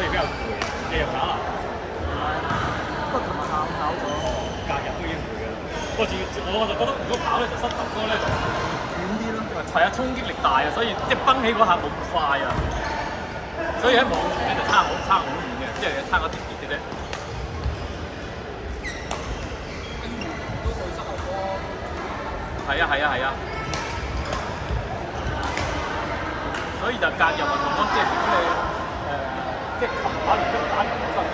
所以比較攰。日日打籃，不過琴日下午跑咗隔日都已經攰㗎啦。不過主要我我就覺得如果跑咧就膝頭哥咧就遠啲咯。係啊，衝擊力大啊，所以即係崩起嗰下冇咁快啊。所以喺網傳咧就差好差好遠嘅，即係差嗰啲啲嘅啫。都對膝頭哥係啊係啊係啊。所以就隔日運動咯，即係如果你誒、即係琴晚連續打完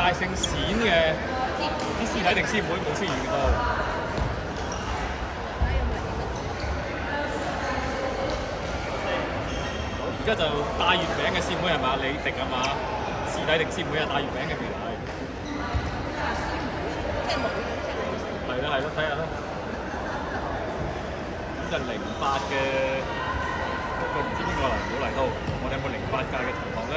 大姓冼嘅啲師弟定師妹冇出現到。而家就帶月餅嘅師妹係嘛？李迪係嘛？師弟定師妹啊？帶月餅嘅原來係啦係啦，睇下啦。咁就零八嘅嗰個唔知邊個嚟冇嚟到，我哋有冇零八屆嘅同學咧？